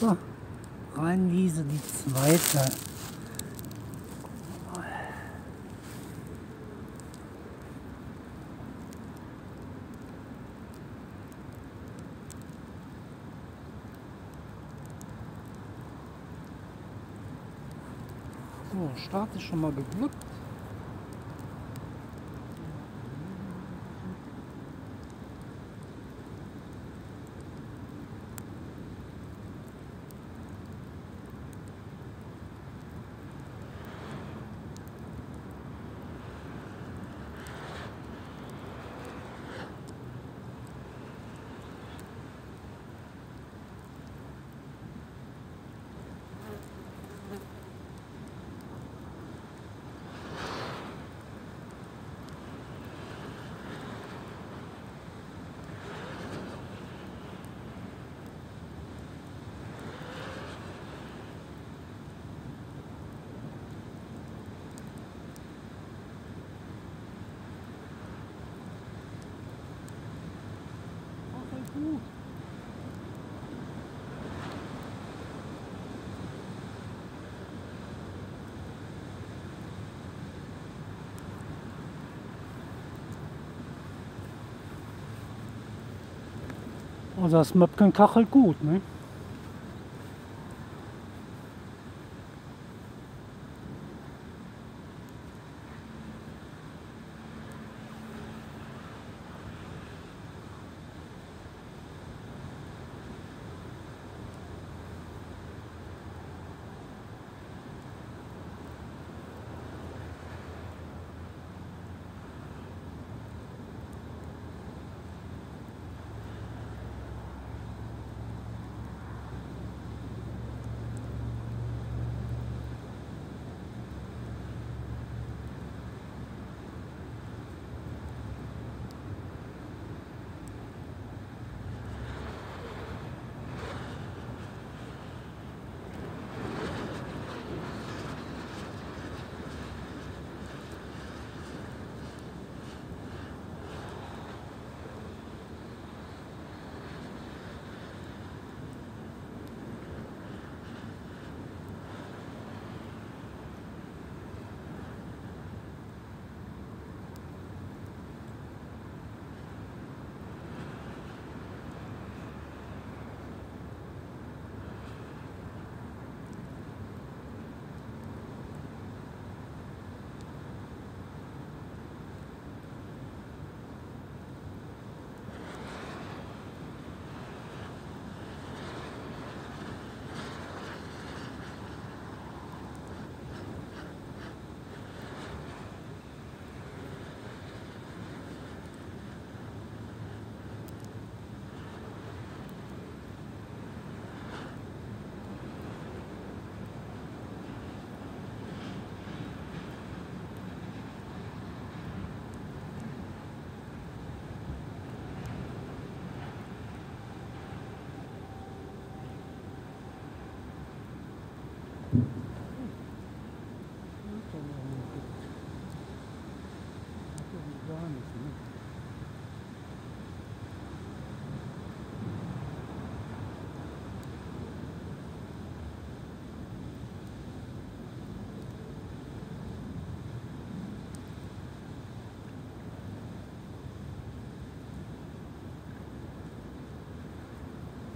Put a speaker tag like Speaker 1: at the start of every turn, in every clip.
Speaker 1: So, rein Wiese, die zweite. So, Start ist schon mal geglückt. Gut. Also das Möpken kachelt gut, ne?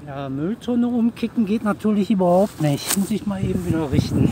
Speaker 1: Ja, Mülltonne umkicken geht natürlich überhaupt nicht. Muss ich mal eben wieder richten.